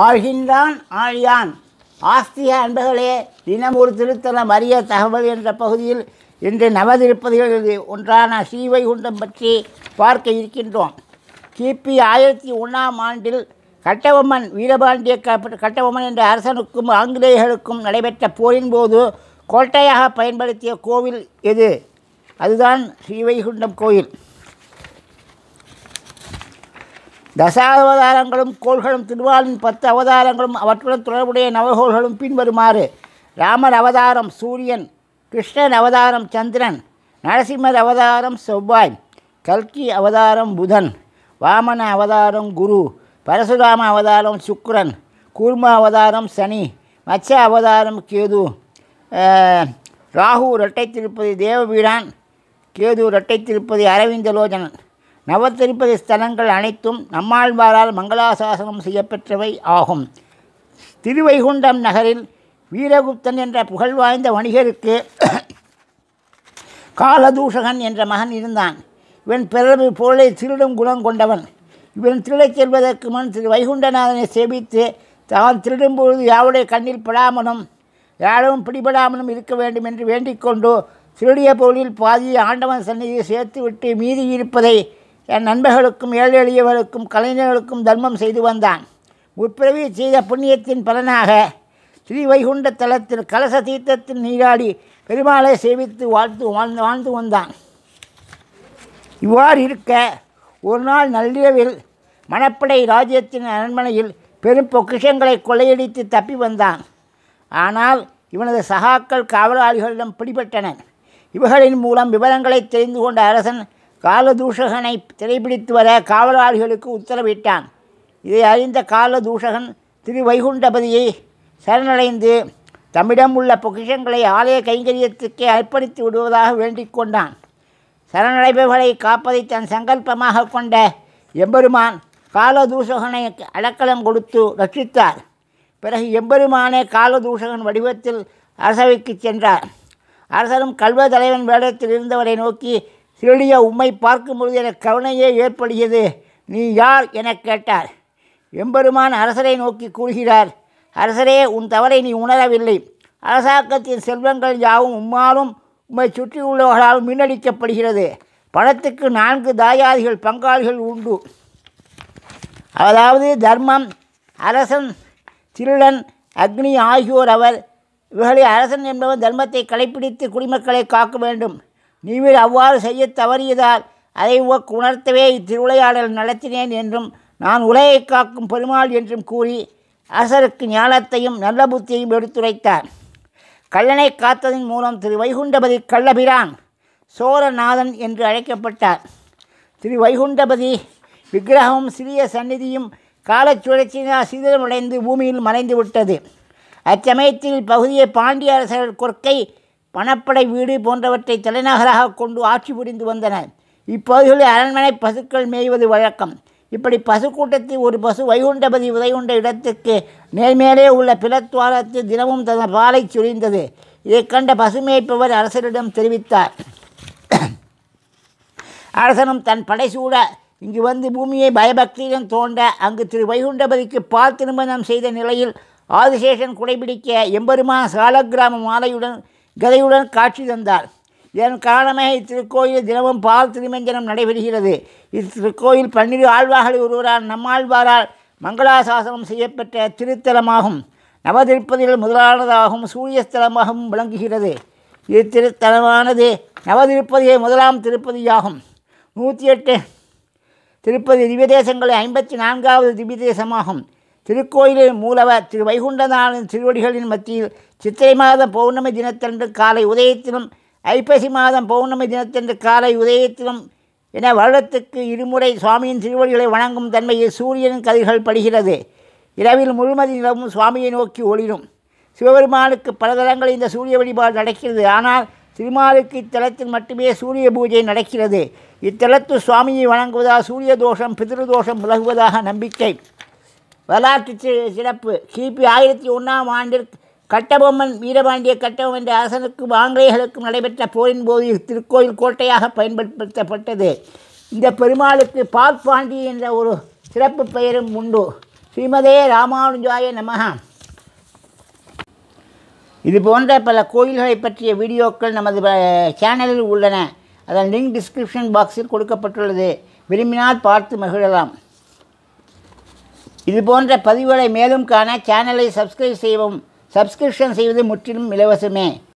ஆழ்கின்றான் ஆழியான். ஆஸ்திக அன்பர்களே தினம் ஒரு திருத்தலம் அரிய தகவல் என்ற பகுதியில் இன்று நவதிருப்பதிகளில் ஒன்றான ஸ்ரீவைகுண்டம் பற்றி பார்க்க இருக்கின்றோம். கிபி ஆயிரத்தி ஒன்றாம் ஆண்டில் கட்டபொம்மன் வீரபாண்டிய கட்டபொம்மன் என்ற அரசனுக்கும் ஆங்கிலேயர்களுக்கும் நடைபெற்ற போரின் போது கோட்டையாக பயன்படுத்திய கோவில் எது? அதுதான் ஸ்ரீவைகுண்டம் கோயில். தசாவதாரங்களும் கோள்களும் திருவாளின் பத்து அவதாரங்களும் அவற்றுடன் தொடர்புடைய நவகோள்களும் பின்வருமாறு. ராமர் அவதாரம் சூரியன் கிருஷ்ணன் அவதாரம் சந்திரன் நரசிம்மர் அவதாரம் செவ்வாய் கல்கி அவதாரம் புதன் வாமன அவதாரம் குரு பரசுராம அவதாரம் சுக்ரன் கூர்ம அவதாரம் சனி மச்ச அவதாரம் கேது ராகு இரட்டை திருப்பதி தேவபீடான் கேது இரட்டை திருப்பதி அரவிந்தலோஜனன். நவத்திருப்பதி ஸ்தலங்கள் அனைத்தும் நம்மாழ்வாரால் மங்களாசாசனம் செய்யப்பெற்றவை ஆகும். திருவைகுண்டம் நகரில் வீரகுப்தன் என்ற புகழ்வாய்ந்த வணிகருக்கு காலதூஷகன் என்ற மகன் இருந்தான். இவன் பிறகு பொருளை திருடும் குணம் கொண்டவன். இவன் திருடச் செல்வதற்கு முன் திரு வைகுண்டநாதனை சேவித்து தான் திருடும்பொழுது யாருடைய கண்ணில் படாமலும் யாரும் பிடிபடாமலும் இருக்க வேண்டும் என்று வேண்டிக் கொண்டு திருடிய பொருளில் பாதியை ஆண்டவன் சந்நிதியை சேர்த்து விட்டு மீதி இருப்பதை என் நண்பர்களுக்கும் ஏழை எளியவர்களுக்கும் கலைஞர்களுக்கும் தர்மம் செய்து வந்தான். முற்பிறவி செய்த புண்ணியத்தின் பலனாக ஸ்ரீ வைகுண்ட தலத்தில் கலச தீர்த்தத்தில் நீராடி பெருமாளை சேவித்து வாழ்த்து வாழ்ந்து வாழ்ந்து வந்தான். இவ்வாறு இருக்க ஒரு நாள் நள்ளிரவில் மணப்படை ராஜ்யத்தின் அரண்மனையில் பெரும் பொக்கிஷங்களை கொள்ளையடித்து தப்பி வந்தான். ஆனால் இவனது சகாக்கள் காவலாளிகளிடம் பிடிபட்டனர். இவர்களின் மூலம் விவரங்களை தெரிந்து கொண்ட அரசன் காலதூஷகனை சிறைபிடித்து வர காவலாளிகளுக்கு உத்தரவிட்டான். இதை அறிந்த காலதூஷகன் திரு வைகுண்டபதியை சரணடைந்து தம்மிடம் உள்ள பொக்கிஷங்களை ஆலய கைங்கரியத்துக்கே அர்ப்பணித்து விடுவதாக வேண்டிக் கொண்டான். சரணடைபவர்களை காப்பதை தன் சங்கல்பமாக கொண்ட எம்பெருமான் காலதூஷகனை அடக்கலம் கொடுத்து ரட்சித்தார். பிறகு எம்பெருமானே காலதூஷகன் வடிவத்தில் அரசவைக்கு சென்றார். அரசரும் கல்வ தலைவன் வேடத்தில் இருந்தவரை நோக்கி திருடிய உம்மை பார்க்கும் பொழுது எனக்கு கவனையே ஏற்படுகிறது. நீ யார் எனக் கேட்டார். எம்பெருமான் அரசரை நோக்கி கூறுகிறார் அரசரே உன் தவறை நீ உணரவில்லை. அரசாக்கத்தின் செல்வங்கள் யாவும் உம்மாலும் உம்மை சுற்றியுள்ளவர்களால் மீனடிக்கப்படுகிறது பணத்துக்கு நான்கு தாயாதிகள் பங்காளிகள் உண்டு. அதாவது தர்மம் அரசன் திருடன் அக்னி ஆகியோர் அவர். இவர்களை அரசன் என்பவன் தர்மத்தை கடைப்பிடித்து குடிமக்களை காக்க வேண்டும். நீவில் அவ்வாறு செய்ய தவறியதால் அதை உனக்கு உணர்த்தவே இத்திருவிளையாடல் நடத்தினேன் என்றும் நான் உலகை காக்கும் பெருமாள் என்றும் கூறி அரசருக்கு ஞானத்தையும் நல்ல புத்தியையும் எடுத்துரைத்தார். கள்ளனை காத்ததன் மூலம் திரு வைகுண்டபதி கள்ளபிரான் சோரநாதன் என்று அழைக்கப்பட்டார். திரு வைகுண்டபதி விக்கிரகமும் சிறிய சந்நிதியும் காலச்சுழற்சியினால் சுழற்சியினால் பூமியில் மறைந்து விட்டது அச்சமயத்தில் பகுதியை பாண்டிய அரசர் கொற்கை பணப்படை வீடு போன்றவற்றை தலைநகராக கொண்டு ஆட்சி புரிந்து வந்தனர் இப்பகுதிகளில் அரண்மனை பசுக்கள் மேய்வது வழக்கம். இப்படி பசு கூட்டத்தில் ஒரு பசு வைகுண்டபதி உதையுண்ட இடத்துக்கு நேர்மேலே உள்ள பிளத்வாரத்தில் தினமும் தன பாலை சுரிந்தது இதை கண்ட பசுமேய்ப்பவர் அரசரிடம் தெரிவித்தார். அரசனும் தன் படைசூட இங்கு வந்து பூமியை பயபக்தியுடன் தோண்ட அங்கு திரு வைகுண்டபதிக்கு பால் திருமணம் செய்த நிலையில் ஆதிசேஷன் குடைபிடிக்க எம்பெருமான் சாலக்கிராம மாலையுடன் கதையுடன் காட்சி தந்தார். இதன் காரணமாக இத்திருக்கோயில் தினமும் பால் திருமஞ்சனம் நடைபெறுகிறது. இத்திருக்கோயில் பன்னிரு ஆழ்வார்களில் ஒருவரால் நம்மாழ்வாரால் மங்களாசாசனம் செய்யப்பட்ட திருத்தலமாகும் நவதிருப்பதிகள் முதலானதாகவும் சூரியஸ்தலமாகவும் விளங்குகிறது. இத்திருத்தலமானது நவதிருப்பதியை முதலாம் திருப்பதியாகும். நூற்றி எட்டு திருப்பதி திவ்யதேசங்களில் ஐம்பத்தி நான்காவது திவ்யதேசமாகும். திருக்கோயிலின் மூலவர் திரு வைகுண்டநாதன் திருவடிகளின் மத்தியில் சித்திரை மாதம் பௌர்ணமி தினத்தன்று காலை உதயத்திலும் ஐப்பசி மாதம் பௌர்ணமி தினத்தன்று காலை உதயத்திலும் என வருடத்துக்கு இருமுறை சுவாமியின் திருவடிகளை வணங்கும் தன்மையில் சூரியனின் கதிர்கள் படுகிறது. இரவில் முழுமதி நிலவும் சுவாமியை நோக்கி ஒளிரும். சிவபெருமானுக்கு பல தலங்களில் இந்த சூரிய வழிபாடு நடக்கிறது. ஆனால் திருமாலுக்கு இத்தலத்தில் மட்டுமே சூரிய பூஜை நடக்கிறது. இத்தலத்து சுவாமியை வணங்குவதால் சூரிய தோஷம் பிதிரு தோஷம் விலகுவதாக நம்பிக்கை. வரலாற்று சிறப்பு. கிபி ஆயிரத்தி ஒன்றாம் ஆண்டில் கட்டபொம்மன் வீரபாண்டிய கட்டபொம்மன் என்ற அரசனுக்கும் ஆங்கிலேயர்களுக்கும் நடைபெற்ற போரின் போது திருக்கோயில் கோட்டையாக பயன்படுத்தப்பட்டது. இந்த பெருமாளுக்கு பால்பாண்டி என்ற ஒரு சிறப்பு பெயரும் உண்டு. ஸ்ரீமதே ராமானுஜாய நமகம் இது போன்ற பல கோயில்களை பற்றிய வீடியோக்கள் நமது சேனலில் உள்ளன. அதன் லிங்க் டிஸ்கிரிப்ஷன் பாக்ஸில் கொடுக்கப்பட்டுள்ளது. விரும்பினால் பார்த்து மகிழலாம். இது போன்ற பதிவுகளை மேலும் காண சேனலை சப்ஸ்கிரைப் செய்யவும் சப்ஸ்கிரிப்ஷன் செய்வது முற்றிலும் இலவசமே.